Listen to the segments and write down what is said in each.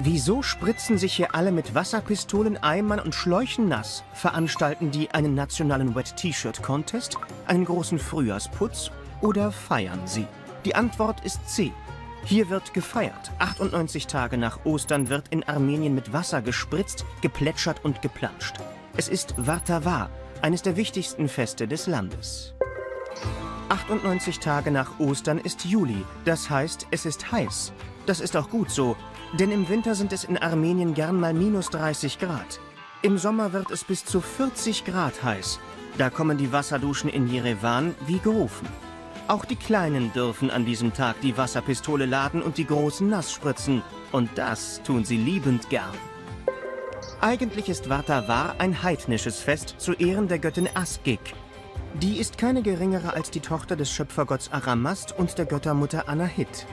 Wieso spritzen sich hier alle mit Wasserpistolen, Eimern und Schläuchen nass? Veranstalten die einen nationalen Wet-T-Shirt-Contest, einen großen Frühjahrsputz oder feiern sie? Die Antwort ist C. Hier wird gefeiert. 98 Tage nach Ostern wird in Armenien mit Wasser gespritzt, geplätschert und geplanscht. Es ist Vartava, eines der wichtigsten Feste des Landes. 98 Tage nach Ostern ist Juli, das heißt, es ist heiß. Das ist auch gut so, denn im Winter sind es in Armenien gern mal minus 30 Grad. Im Sommer wird es bis zu 40 Grad heiß. Da kommen die Wasserduschen in Jerewan wie gerufen. Auch die Kleinen dürfen an diesem Tag die Wasserpistole laden und die Großen nass spritzen. Und das tun sie liebend gern. Eigentlich ist Vartavar ein heidnisches Fest zu Ehren der Göttin Asgik. Die ist keine geringere als die Tochter des Schöpfergotts Aramast und der Göttermutter Anahit.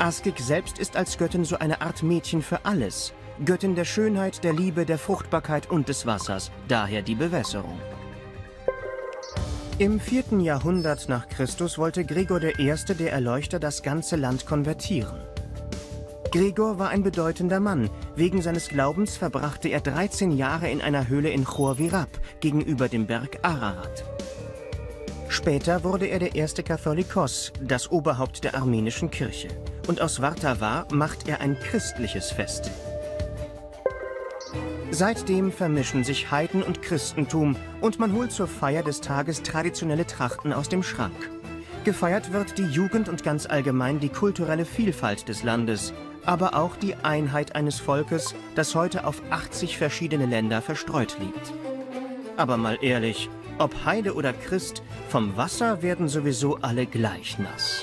Askik selbst ist als Göttin so eine Art Mädchen für alles. Göttin der Schönheit, der Liebe, der Fruchtbarkeit und des Wassers, daher die Bewässerung. Im 4. Jahrhundert nach Christus wollte Gregor I., der Erleuchter, das ganze Land konvertieren. Gregor war ein bedeutender Mann. Wegen seines Glaubens verbrachte er 13 Jahre in einer Höhle in Chor Virab gegenüber dem Berg Ararat. Später wurde er der erste Katholikos, das Oberhaupt der armenischen Kirche und aus Vartavar macht er ein christliches Fest. Seitdem vermischen sich Heiden und Christentum und man holt zur Feier des Tages traditionelle Trachten aus dem Schrank. Gefeiert wird die Jugend und ganz allgemein die kulturelle Vielfalt des Landes, aber auch die Einheit eines Volkes, das heute auf 80 verschiedene Länder verstreut liegt. Aber mal ehrlich, ob Heide oder Christ, vom Wasser werden sowieso alle gleich nass.